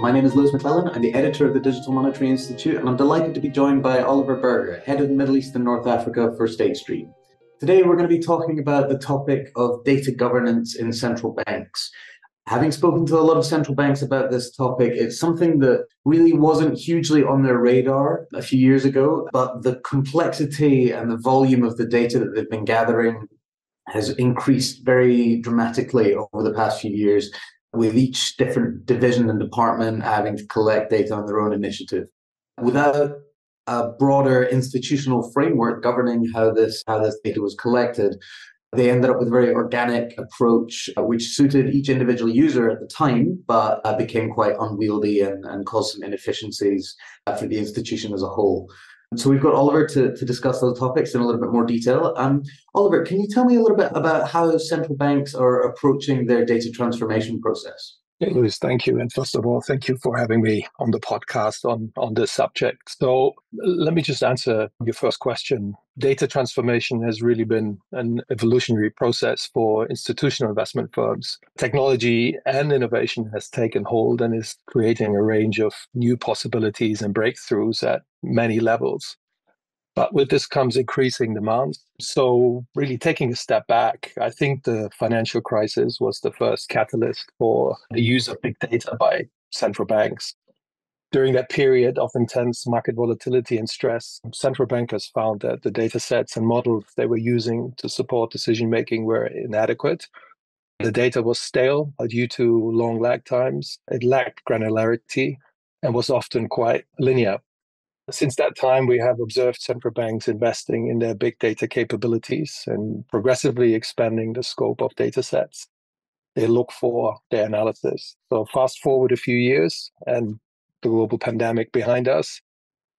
My name is Lewis McLellan. I'm the editor of the Digital Monetary Institute, and I'm delighted to be joined by Oliver Berger, head of the Middle East and North Africa for State Street. Today, we're going to be talking about the topic of data governance in central banks. Having spoken to a lot of central banks about this topic, it's something that really wasn't hugely on their radar a few years ago, but the complexity and the volume of the data that they've been gathering has increased very dramatically over the past few years with each different division and department having to collect data on their own initiative. Without a broader institutional framework governing how this how this data was collected, they ended up with a very organic approach, uh, which suited each individual user at the time, but uh, became quite unwieldy and, and caused some inefficiencies uh, for the institution as a whole. So we've got Oliver to, to discuss those topics in a little bit more detail. Um, Oliver, can you tell me a little bit about how central banks are approaching their data transformation process? Hey, Luis, thank you. And first of all, thank you for having me on the podcast on, on this subject. So let me just answer your first question. Data transformation has really been an evolutionary process for institutional investment firms. Technology and innovation has taken hold and is creating a range of new possibilities and breakthroughs at many levels. But with this comes increasing demand. So, really taking a step back, I think the financial crisis was the first catalyst for the use of big data by central banks. During that period of intense market volatility and stress, central bankers found that the data sets and models they were using to support decision making were inadequate. The data was stale due to long lag times, it lacked granularity, and was often quite linear. Since that time, we have observed central banks investing in their big data capabilities and progressively expanding the scope of data sets they look for their analysis. So, fast forward a few years and the global pandemic behind us.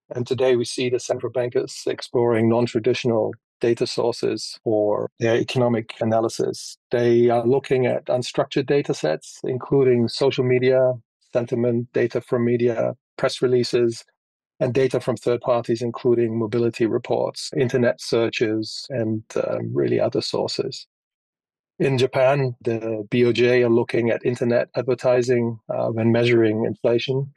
And today we see the central bankers exploring non traditional data sources for their economic analysis. They are looking at unstructured data sets, including social media, sentiment, data from media, press releases, and data from third parties, including mobility reports, internet searches, and um, really other sources. In Japan, the BOJ are looking at internet advertising uh, when measuring inflation.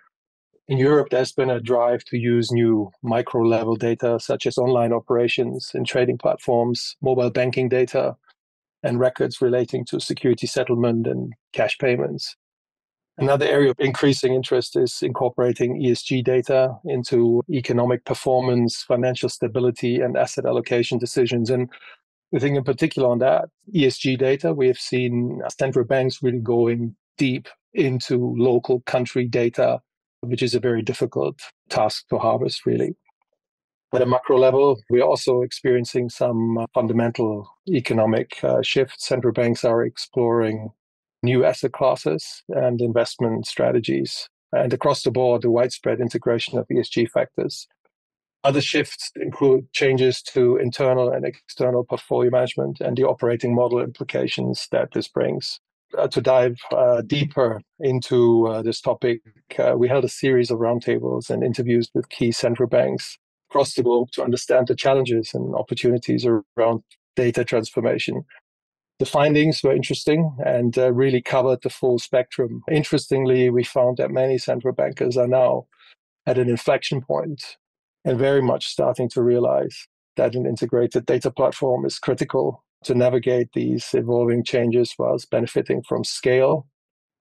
In Europe, there's been a drive to use new micro level data, such as online operations and trading platforms, mobile banking data, and records relating to security settlement and cash payments. Another area of increasing interest is incorporating ESG data into economic performance, financial stability, and asset allocation decisions. And I think in particular on that ESG data, we have seen central banks really going deep into local country data, which is a very difficult task to harvest, really. At a macro level, we're also experiencing some fundamental economic uh, shifts. Central banks are exploring new asset classes and investment strategies. And across the board, the widespread integration of ESG factors. Other shifts include changes to internal and external portfolio management and the operating model implications that this brings. Uh, to dive uh, deeper into uh, this topic, uh, we held a series of roundtables and interviews with key central banks across the globe to understand the challenges and opportunities around data transformation the findings were interesting and uh, really covered the full spectrum. Interestingly, we found that many central bankers are now at an inflection point and very much starting to realize that an integrated data platform is critical to navigate these evolving changes whilst benefiting from scale,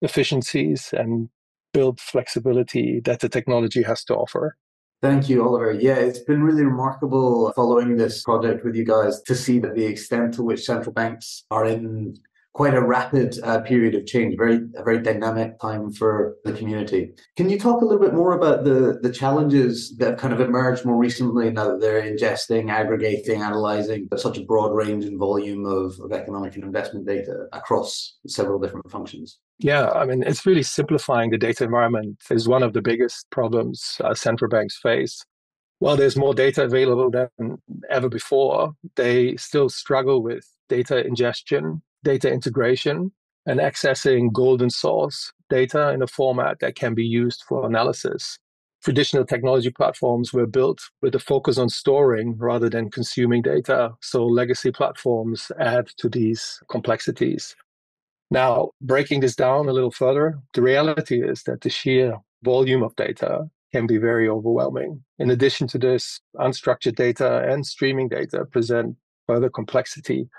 efficiencies, and build flexibility that the technology has to offer. Thank you, Oliver. Yeah, it's been really remarkable following this project with you guys to see that the extent to which central banks are in quite a rapid uh, period of change, very a very dynamic time for the community. Can you talk a little bit more about the the challenges that have kind of emerged more recently now that they're ingesting, aggregating, analyzing such a broad range and volume of, of economic and investment data across several different functions? Yeah, I mean, it's really simplifying the data environment is one of the biggest problems uh, central banks face. While there's more data available than ever before, they still struggle with data ingestion, data integration, and accessing golden source data in a format that can be used for analysis. Traditional technology platforms were built with a focus on storing rather than consuming data. So legacy platforms add to these complexities. Now, breaking this down a little further, the reality is that the sheer volume of data can be very overwhelming. In addition to this, unstructured data and streaming data present further complexity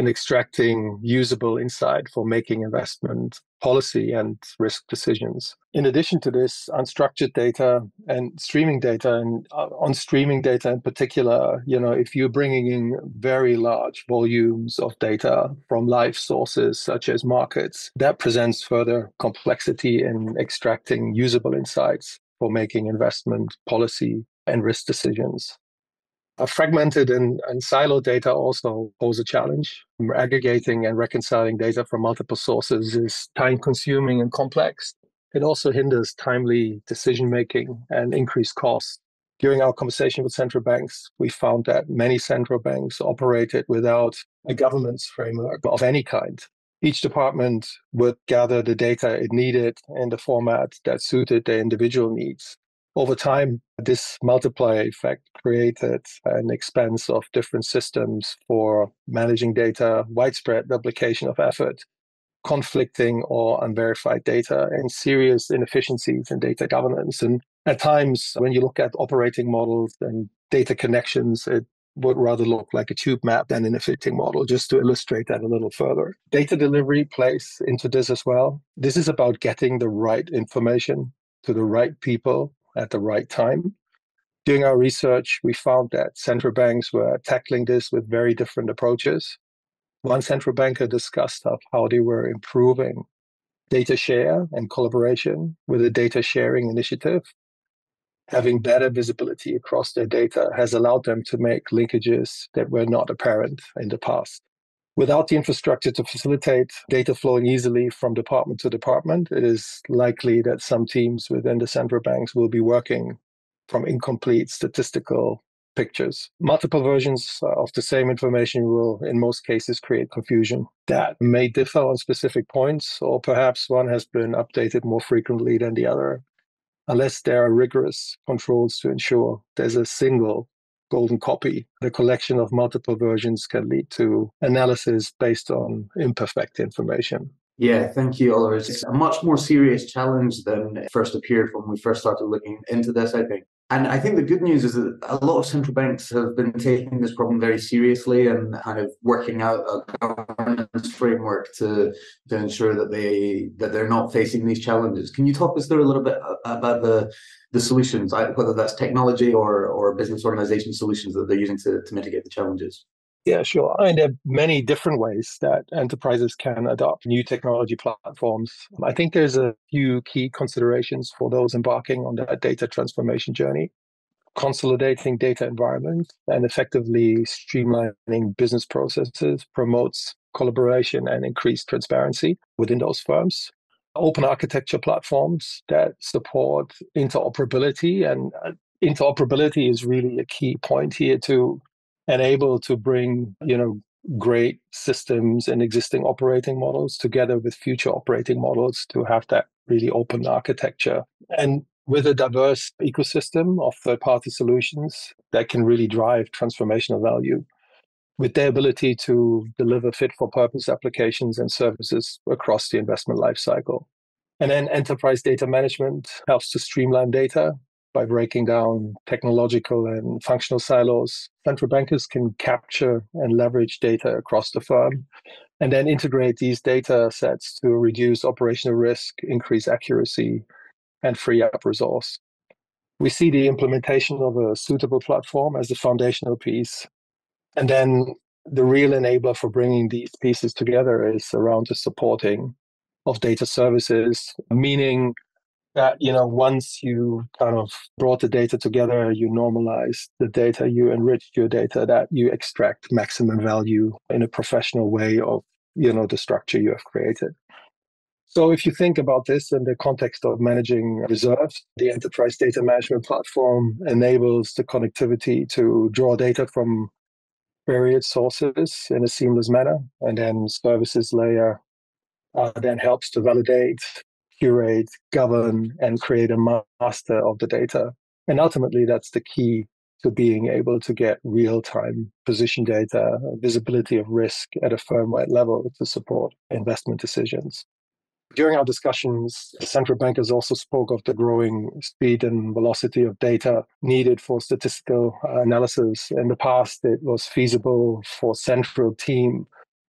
in extracting usable insight for making investment policy and risk decisions. In addition to this, unstructured data and streaming data, and uh, on streaming data in particular, you know, if you're bringing in very large volumes of data from live sources such as markets, that presents further complexity in extracting usable insights for making investment policy and risk decisions. Fragmented and, and siloed data also pose a challenge. Aggregating and reconciling data from multiple sources is time consuming and complex. It also hinders timely decision making and increased costs. During our conversation with central banks, we found that many central banks operated without a governance framework of any kind. Each department would gather the data it needed in the format that suited their individual needs. Over time, this multiplier effect created an expense of different systems for managing data, widespread replication of effort, conflicting or unverified data, and serious inefficiencies in data governance. And at times, when you look at operating models and data connections, it would rather look like a tube map than an fitting model, just to illustrate that a little further. Data delivery plays into this as well. This is about getting the right information to the right people at the right time. Doing our research, we found that central banks were tackling this with very different approaches. One central banker discussed how they were improving data share and collaboration with a data sharing initiative. Having better visibility across their data has allowed them to make linkages that were not apparent in the past. Without the infrastructure to facilitate data flowing easily from department to department, it is likely that some teams within the central banks will be working from incomplete statistical pictures. Multiple versions of the same information will, in most cases, create confusion that may differ on specific points, or perhaps one has been updated more frequently than the other, unless there are rigorous controls to ensure there's a single golden copy. The collection of multiple versions can lead to analysis based on imperfect information. Yeah, thank you, Oliver. It's a much more serious challenge than first appeared when we first started looking into this, I think. And I think the good news is that a lot of central banks have been taking this problem very seriously and kind of working out a governance framework to to ensure that they that they're not facing these challenges. Can you talk us through a little bit about the the solutions, whether that's technology or or business organization solutions that they're using to, to mitigate the challenges? Yeah, sure. I mean, there are many different ways that enterprises can adopt new technology platforms. I think there's a few key considerations for those embarking on that data transformation journey. Consolidating data environments and effectively streamlining business processes promotes collaboration and increased transparency within those firms. Open architecture platforms that support interoperability and uh, interoperability is really a key point here to enable to bring, you know, great systems and existing operating models together with future operating models to have that really open architecture. And with a diverse ecosystem of third party solutions that can really drive transformational value with their ability to deliver fit for purpose applications and services across the investment lifecycle. And then enterprise data management helps to streamline data by breaking down technological and functional silos. Central bankers can capture and leverage data across the firm and then integrate these data sets to reduce operational risk, increase accuracy, and free up resource. We see the implementation of a suitable platform as the foundational piece. And then the real enabler for bringing these pieces together is around the supporting of data services, meaning that you know once you kind of brought the data together you normalize the data you enrich your data that you extract maximum value in a professional way of you know the structure you have created. So if you think about this in the context of managing reserves the enterprise data management platform enables the connectivity to draw data from various sources in a seamless manner and then services layer uh, then helps to validate curate, govern, and create a master of the data. And ultimately, that's the key to being able to get real time position data, visibility of risk at a firm wide level to support investment decisions. During our discussions, central bankers also spoke of the growing speed and velocity of data needed for statistical uh, analysis. In the past, it was feasible for central team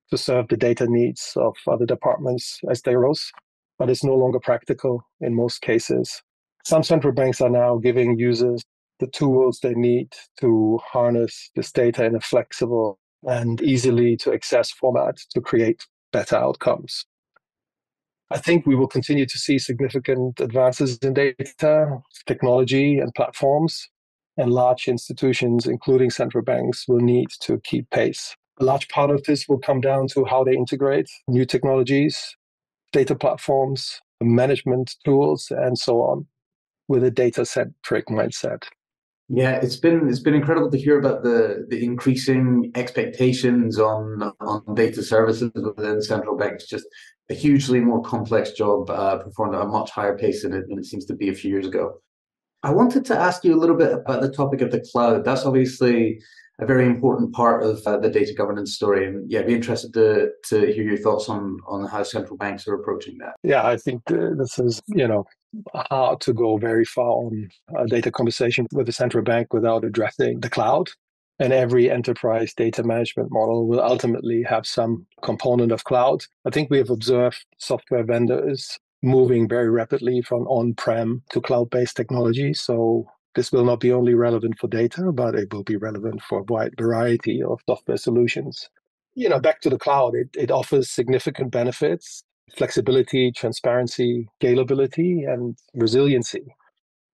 to serve the data needs of other departments as they rose, but it's no longer practical in most cases. Some central banks are now giving users the tools they need to harness this data in a flexible and easily to access format to create better outcomes. I think we will continue to see significant advances in data, technology, and platforms, and large institutions, including central banks, will need to keep pace. A large part of this will come down to how they integrate new technologies, data platforms, management tools, and so on, with a data centric mindset. Yeah, it's been it's been incredible to hear about the the increasing expectations on on data services within central banks. Just a hugely more complex job uh, performed at a much higher pace than it, than it seems to be a few years ago. I wanted to ask you a little bit about the topic of the cloud. That's obviously a very important part of uh, the data governance story. And yeah, I'd be interested to to hear your thoughts on on how central banks are approaching that. Yeah, I think this is you know hard to go very far on a data conversation with a central bank without addressing the cloud. And every enterprise data management model will ultimately have some component of cloud. I think we have observed software vendors moving very rapidly from on prem to cloud based technology. So this will not be only relevant for data, but it will be relevant for a wide variety of software solutions. You know, back to the cloud, it, it offers significant benefits flexibility, transparency, scalability, and resiliency.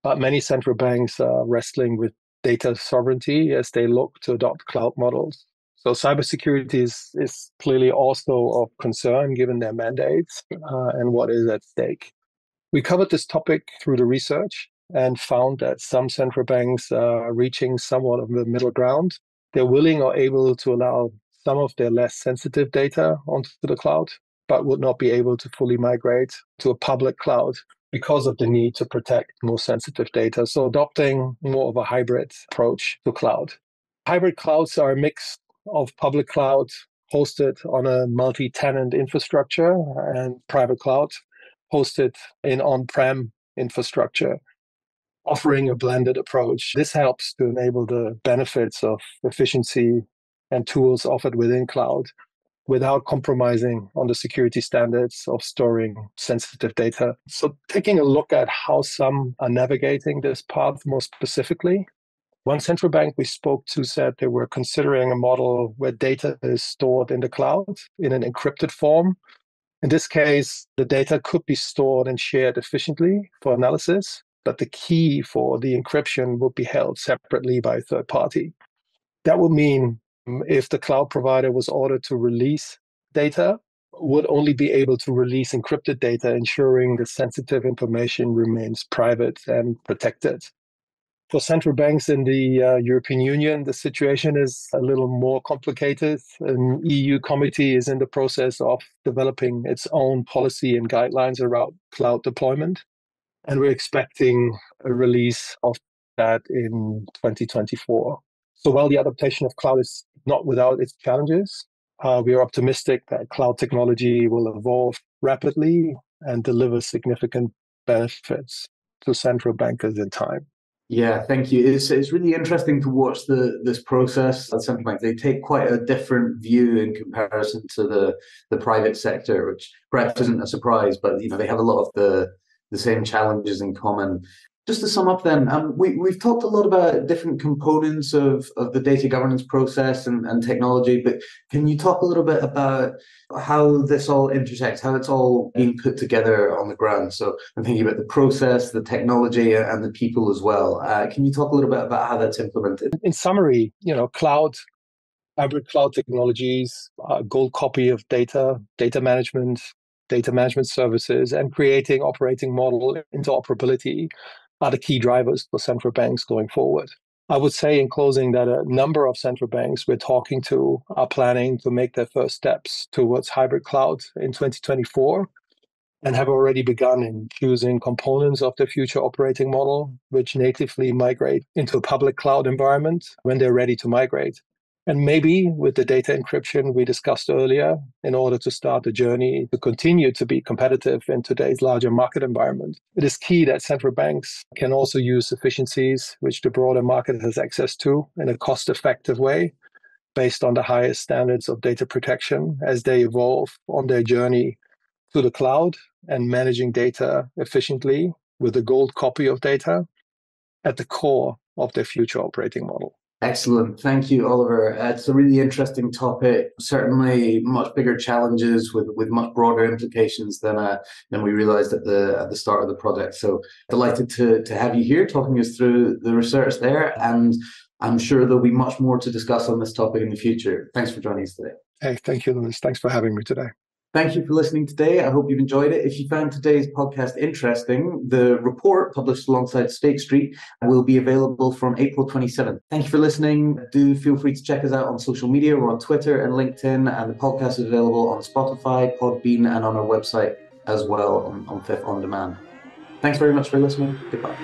But many central banks are wrestling with data sovereignty as they look to adopt cloud models. So cybersecurity is, is clearly also of concern given their mandates uh, and what is at stake. We covered this topic through the research and found that some central banks are reaching somewhat of the middle ground. They're willing or able to allow some of their less sensitive data onto the cloud, but would not be able to fully migrate to a public cloud because of the need to protect more sensitive data. So adopting more of a hybrid approach to cloud. Hybrid clouds are a mix of public cloud hosted on a multi-tenant infrastructure and private cloud hosted in on-prem infrastructure offering a blended approach. This helps to enable the benefits of efficiency and tools offered within cloud without compromising on the security standards of storing sensitive data. So, taking a look at how some are navigating this path more specifically, one central bank we spoke to said they were considering a model where data is stored in the cloud in an encrypted form. In this case, the data could be stored and shared efficiently for analysis, but the key for the encryption would be held separately by a third party. That would mean if the cloud provider was ordered to release data, would only be able to release encrypted data, ensuring the sensitive information remains private and protected. For central banks in the uh, European Union, the situation is a little more complicated. An EU committee is in the process of developing its own policy and guidelines around cloud deployment. And we're expecting a release of that in 2024. So while the adaptation of cloud is not without its challenges, uh, we are optimistic that cloud technology will evolve rapidly and deliver significant benefits to central bankers in time. Yeah, thank you. It's it's really interesting to watch the this process at central banks. They take quite a different view in comparison to the the private sector, which perhaps isn't a surprise, but you know they have a lot of the the same challenges in common. Just to sum up, then, um, we, we've talked a lot about different components of, of the data governance process and, and technology, but can you talk a little bit about how this all intersects, how it's all being put together on the ground? So I'm thinking about the process, the technology, and the people as well. Uh, can you talk a little bit about how that's implemented? In summary, you know, cloud hybrid cloud technologies, a gold copy of data, data management, data management services, and creating operating model interoperability are the key drivers for central banks going forward. I would say in closing that a number of central banks we're talking to are planning to make their first steps towards hybrid cloud in 2024 and have already begun in choosing components of their future operating model, which natively migrate into a public cloud environment when they're ready to migrate. And maybe with the data encryption we discussed earlier, in order to start the journey to continue to be competitive in today's larger market environment, it is key that central banks can also use efficiencies which the broader market has access to in a cost effective way based on the highest standards of data protection as they evolve on their journey to the cloud and managing data efficiently with a gold copy of data at the core of their future operating model. Excellent. Thank you, Oliver. Uh, it's a really interesting topic. Certainly, much bigger challenges with, with much broader implications than uh, than we realized at the at the start of the project. So delighted to to have you here, talking us through the research there, and I'm sure there'll be much more to discuss on this topic in the future. Thanks for joining us today. Hey, thank you, Lewis. Thanks for having me today. Thank you for listening today. I hope you've enjoyed it. If you found today's podcast interesting, the report published alongside State Street will be available from April 27th. Thank you for listening. Do feel free to check us out on social media. We're on Twitter and LinkedIn, and the podcast is available on Spotify, Podbean, and on our website as well on, on OMFIF On Demand. Thanks very much for listening. Goodbye.